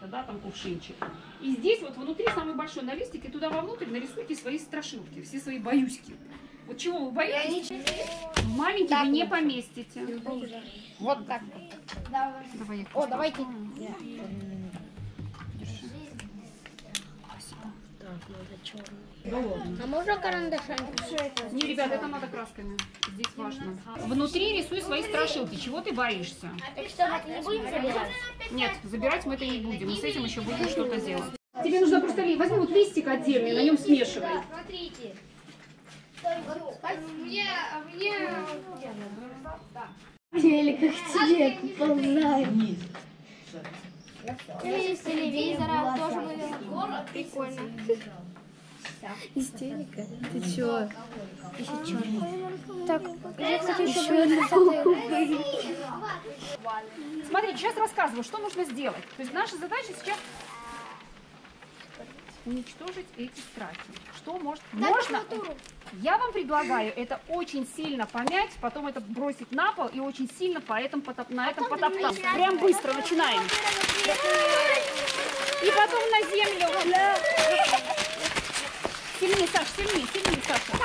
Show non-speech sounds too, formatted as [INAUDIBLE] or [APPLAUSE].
какой-то, да, там кувшинчик. И здесь вот внутри самый большой на листике, туда вовнутрь нарисуйте свои страшилки, все свои боюськи. Вот чего вы боитесь? Маленький вы не поместите. Вот так. Давай я О, давайте. А можно карандашами? Не, ребята, это надо красками. Здесь важно. Внутри рисуй свои страшилки. Чего ты боишься? Так что, мы не будем забирать? Нет, забирать мы это не будем. Мы с этим еще будем что-то делать. Тебе нужно просто ли- возьми вот листик отдельный, на нем смешивай. Смотрите. Мне, мне... Телек к тебе ползает. Из телевизора тоже было прикольно. Истерика. Ты чё? Так, я, кстати, еще [LAUGHS] Смотрите, сейчас рассказываю, что нужно сделать. То есть наша задача сейчас уничтожить эти страхи. Что может... Можно... Я вам предлагаю это очень сильно помять, потом это бросить на пол и очень сильно по этому потоп- на этом потоптаться. Прям быстро начинаем. И потом на مزيان لو لا سلمي صافي سلمي سلمي صافي